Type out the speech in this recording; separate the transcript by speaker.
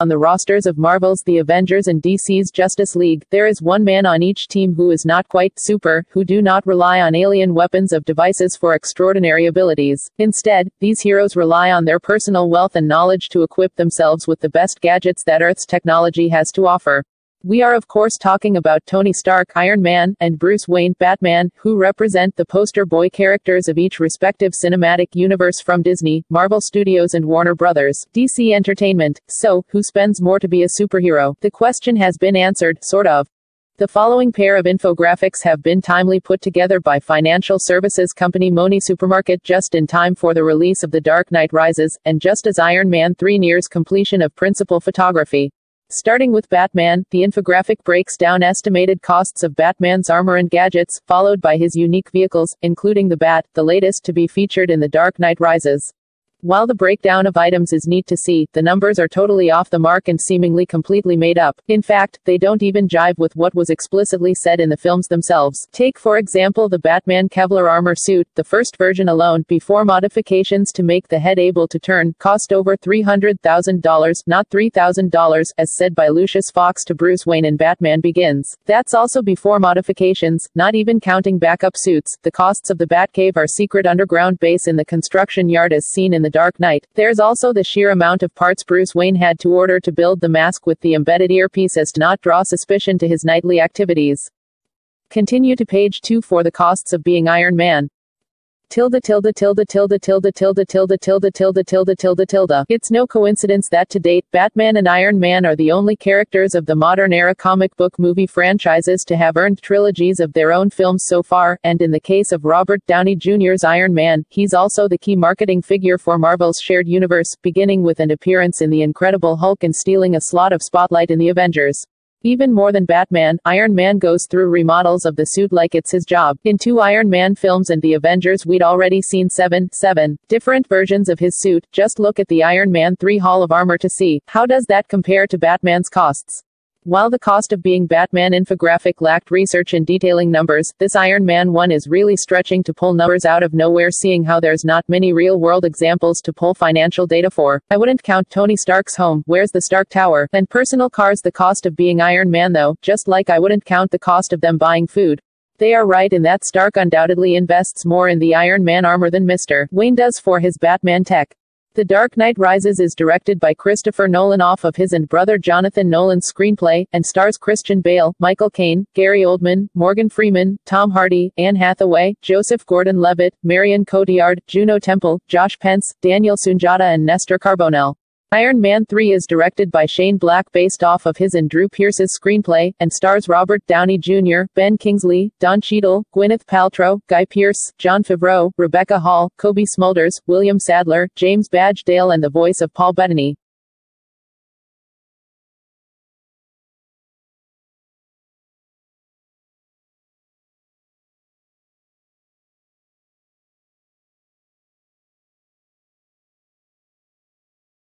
Speaker 1: On the rosters of Marvel's The Avengers and DC's Justice League, there is one man on each team who is not quite super, who do not rely on alien weapons of devices for extraordinary abilities. Instead, these heroes rely on their personal wealth and knowledge to equip themselves with the best gadgets that Earth's technology has to offer. We are of course talking about Tony Stark, Iron Man, and Bruce Wayne, Batman, who represent the poster boy characters of each respective cinematic universe from Disney, Marvel Studios and Warner Brothers, DC Entertainment. So, who spends more to be a superhero? The question has been answered, sort of. The following pair of infographics have been timely put together by financial services company Money Supermarket just in time for the release of The Dark Knight Rises, and just as Iron Man 3 nears completion of principal photography. Starting with Batman, the infographic breaks down estimated costs of Batman's armor and gadgets, followed by his unique vehicles, including the Bat, the latest to be featured in The Dark Knight Rises. While the breakdown of items is neat to see, the numbers are totally off the mark and seemingly completely made up. In fact, they don't even jive with what was explicitly said in the films themselves. Take for example the Batman Kevlar armor suit, the first version alone, before modifications to make the head able to turn, cost over $300,000, not $3,000, as said by Lucius Fox to Bruce Wayne in Batman Begins. That's also before modifications, not even counting backup suits. The costs of the Batcave are secret underground base in the construction yard as seen in the Dark Knight. There's also the sheer amount of parts Bruce Wayne had to order to build the mask with the embedded earpiece as to not draw suspicion to his nightly activities. Continue to page 2 for the costs of being Iron Man tilde tilde tilde tilde tilde tilde tilde tilde tilde tilde tilde tilde. It's no coincidence that to date, Batman and Iron Man are the only characters of the modern era comic book movie franchises to have earned trilogies of their own films so far, and in the case of Robert Downey Jr.'s Iron Man, he's also the key marketing figure for Marvel's shared universe, beginning with an appearance in The Incredible Hulk and stealing a slot of spotlight in The Avengers. Even more than Batman, Iron Man goes through remodels of the suit like it's his job. In two Iron Man films and The Avengers we'd already seen seven, seven, different versions of his suit. Just look at the Iron Man 3 Hall of Armor to see, how does that compare to Batman's costs? While the cost of being Batman infographic lacked research and detailing numbers, this Iron Man one is really stretching to pull numbers out of nowhere seeing how there's not many real world examples to pull financial data for. I wouldn't count Tony Stark's home, where's the Stark Tower, and personal cars the cost of being Iron Man though, just like I wouldn't count the cost of them buying food. They are right in that Stark undoubtedly invests more in the Iron Man armor than Mr. Wayne does for his Batman tech. The Dark Knight Rises is directed by Christopher Nolan off of his and brother Jonathan Nolan's screenplay, and stars Christian Bale, Michael Caine, Gary Oldman, Morgan Freeman, Tom Hardy, Anne Hathaway, Joseph Gordon-Levitt, Marion Cotillard, Juno Temple, Josh Pence, Daniel Sunjata and Nestor Carbonell. Iron Man 3 is directed by Shane Black based off of his and Drew Pearce's screenplay, and stars Robert Downey Jr., Ben Kingsley, Don Cheadle, Gwyneth Paltrow, Guy Pearce, Jon Favreau, Rebecca Hall, Cobie Smulders, William Sadler, James Badge Dale and the voice of Paul Bettany.